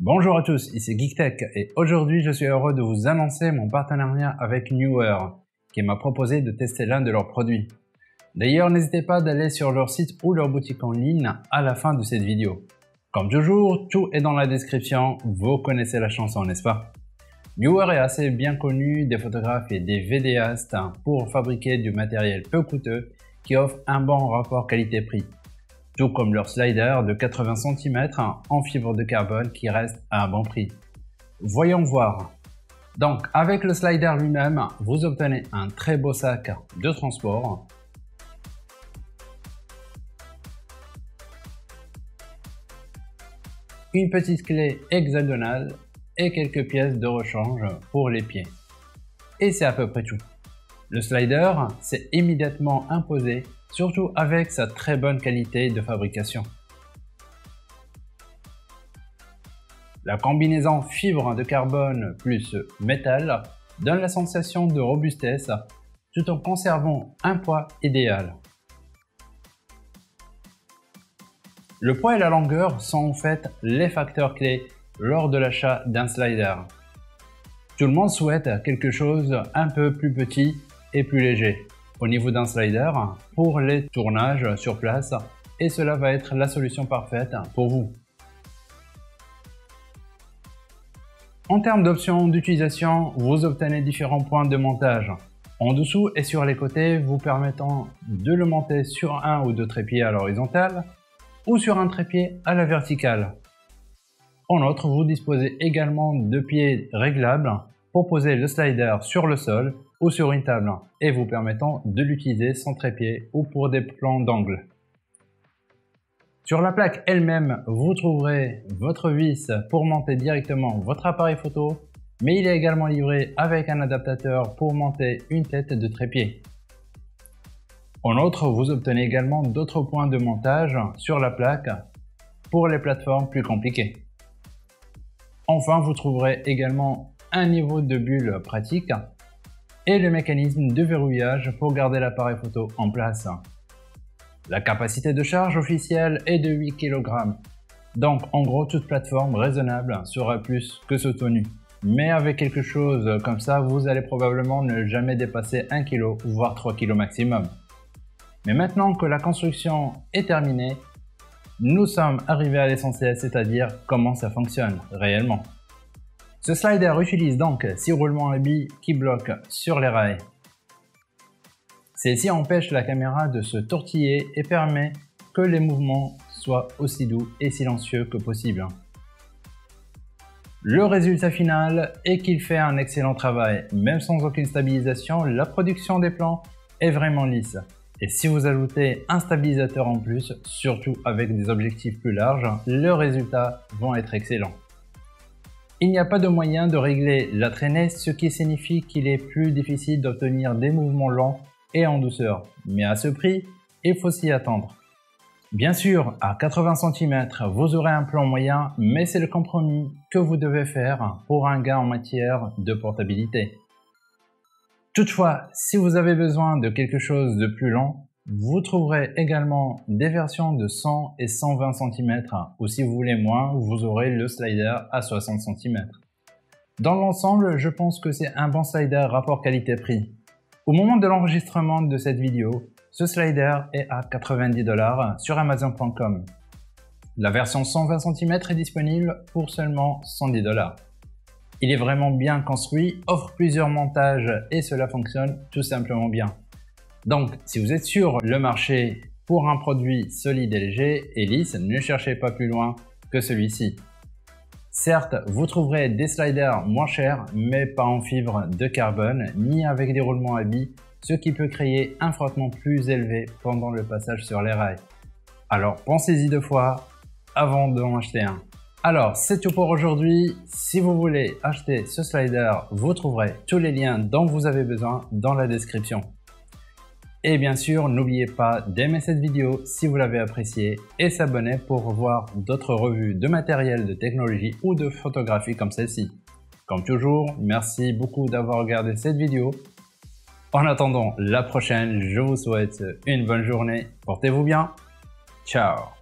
Bonjour à tous, ici GeekTech et aujourd'hui je suis heureux de vous annoncer mon partenariat avec Newer qui m'a proposé de tester l'un de leurs produits. D'ailleurs n'hésitez pas d'aller sur leur site ou leur boutique en ligne à la fin de cette vidéo. Comme toujours, tout est dans la description, vous connaissez la chanson n'est-ce pas? Newer est assez bien connu des photographes et des vidéastes pour fabriquer du matériel peu coûteux qui offre un bon rapport qualité-prix tout comme leur slider de 80 cm en fibre de carbone qui reste à un bon prix. Voyons voir. Donc avec le slider lui-même, vous obtenez un très beau sac de transport. Une petite clé hexagonale et quelques pièces de rechange pour les pieds. Et c'est à peu près tout. Le slider s'est immédiatement imposé surtout avec sa très bonne qualité de fabrication. La combinaison fibre de carbone plus métal donne la sensation de robustesse tout en conservant un poids idéal. Le poids et la longueur sont en fait les facteurs clés lors de l'achat d'un slider. Tout le monde souhaite quelque chose un peu plus petit et plus léger au niveau d'un slider pour les tournages sur place et cela va être la solution parfaite pour vous. En termes d'options d'utilisation, vous obtenez différents points de montage. En dessous et sur les côtés, vous permettant de le monter sur un ou deux trépieds à l'horizontale ou sur un trépied à la verticale. En outre, vous disposez également de pieds réglables pour poser le slider sur le sol ou sur une table et vous permettant de l'utiliser sans trépied ou pour des plans d'angle. Sur la plaque elle-même, vous trouverez votre vis pour monter directement votre appareil photo, mais il est également livré avec un adaptateur pour monter une tête de trépied. En outre, vous obtenez également d'autres points de montage sur la plaque pour les plateformes plus compliquées. Enfin, vous trouverez également un niveau de bulle pratique et le mécanisme de verrouillage pour garder l'appareil photo en place. La capacité de charge officielle est de 8 kg, donc en gros toute plateforme raisonnable sera plus que soutenue. Mais avec quelque chose comme ça, vous allez probablement ne jamais dépasser 1 kg, voire 3 kg maximum. Mais maintenant que la construction est terminée, nous sommes arrivés à l'essentiel, c'est-à-dire comment ça fonctionne réellement. Ce slider utilise donc 6 roulements à billes qui bloquent sur les rails. Celle-ci empêche la caméra de se tortiller et permet que les mouvements soient aussi doux et silencieux que possible. Le résultat final est qu'il fait un excellent travail. Même sans aucune stabilisation, la production des plans est vraiment lisse. Et si vous ajoutez un stabilisateur en plus, surtout avec des objectifs plus larges, le résultat vont être excellents. Il n'y a pas de moyen de régler la traînée, ce qui signifie qu'il est plus difficile d'obtenir des mouvements lents et en douceur. Mais à ce prix, il faut s'y attendre. Bien sûr, à 80 cm, vous aurez un plan moyen, mais c'est le compromis que vous devez faire pour un gain en matière de portabilité. Toutefois, si vous avez besoin de quelque chose de plus lent, vous trouverez également des versions de 100 et 120 cm, ou si vous voulez moins, vous aurez le slider à 60 cm. Dans l'ensemble, je pense que c'est un bon slider rapport qualité-prix. Au moment de l'enregistrement de cette vidéo, ce slider est à 90 dollars sur Amazon.com. La version 120 cm est disponible pour seulement 110 dollars. Il est vraiment bien construit, offre plusieurs montages et cela fonctionne tout simplement bien. Donc, si vous êtes sur le marché pour un produit solide et léger et lisse, ne cherchez pas plus loin que celui-ci. Certes, vous trouverez des sliders moins chers, mais pas en fibre de carbone, ni avec des roulements à billes, ce qui peut créer un frottement plus élevé pendant le passage sur les rails. Alors pensez-y deux fois avant d'en acheter un. Alors, c'est tout pour aujourd'hui. Si vous voulez acheter ce slider, vous trouverez tous les liens dont vous avez besoin dans la description. Et bien sûr, n'oubliez pas d'aimer cette vidéo si vous l'avez appréciée et s'abonner pour voir d'autres revues de matériel de technologie ou de photographie comme celle-ci. Comme toujours, merci beaucoup d'avoir regardé cette vidéo. En attendant la prochaine, je vous souhaite une bonne journée. Portez-vous bien. Ciao